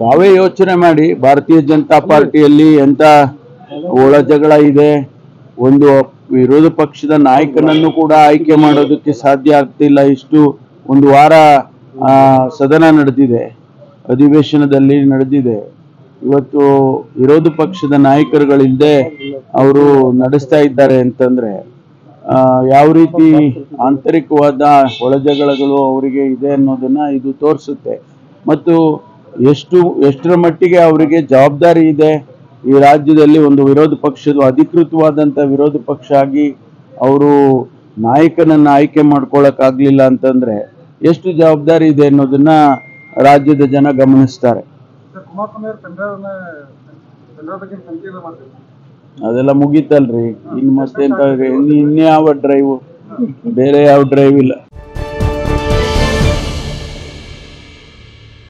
ತಾವೇ ಯೋಚನೆ ಮಾಡಿ, ಭಾರತೀಯ ಜನತಾ ಪಾರ್ಟಿಯಲ್ಲಿ ಎಂತ ಒಳ ಜಗಳ ಇದೆ, ಒಂದು ವಿರೋಧ ಪಕ್ಷದ ನಾಯಕನನ್ನು ಕೂಡ ಆಯ್ಕೆ ಮಾಡೋದಕ್ಕೆ ಸಾಧ್ಯ ಆಗ್ತಿಲ್ಲ. ಇಷ್ಟು ಒಂದು ವಾರ ಸದನ ನಡೆದಿದೆ, ಅಧಿವೇಶನದಲ್ಲಿ ನಡೆದಿದೆ. ಇವತ್ತು ವಿರೋಧ ಪಕ್ಷದ ನಾಯಕರುಗಳಿಲ್ಲದೆ ಅವರು ನಡೆಸ್ತಾ ಇದ್ದಾರೆ ಅಂತಂದ್ರೆ ಯಾವ ರೀತಿ ಆಂತರಿಕವಾದ ಒಳಜಗಳಗಳು ಅವರಿಗೆ ಇದೆ ಅನ್ನೋದನ್ನ ಇದು ತೋರಿಸುತ್ತೆ. ಮತ್ತು ಎಷ್ಟು, ಎಷ್ಟರ ಮಟ್ಟಿಗೆ ಅವರಿಗೆ ಜವಾಬ್ದಾರಿ ಇದೆ? ಈ ರಾಜ್ಯದಲ್ಲಿ ಒಂದು ವಿರೋಧ ಪಕ್ಷದ ಅಧಿಕೃತವಾದಂತ ವಿರೋಧ ಪಕ್ಷ ಆಗಿ ಅವರು ನಾಯಕನನ್ನ ಆಯ್ಕೆ ಮಾಡ್ಕೊಳಕ್ಕಾಗ್ಲಿಲ್ಲ ಅಂತಂದ್ರೆ ಎಷ್ಟು ಜವಾಬ್ದಾರಿ ಇದೆ ಅನ್ನೋದನ್ನ ರಾಜ್ಯದ ಜನ ಗಮನಿಸ್ತಾರೆ. ಅದೆಲ್ಲ ಮುಗೀತಲ್ರಿ. ಇನ್ನು ಮತ್ತೆ ಎಂತ ಇನ್ಯಾವ ಡ್ರೈವ್ ಬೇರೆ ಯಾವ ಡ್ರೈವ್ ಇಲ್ಲ.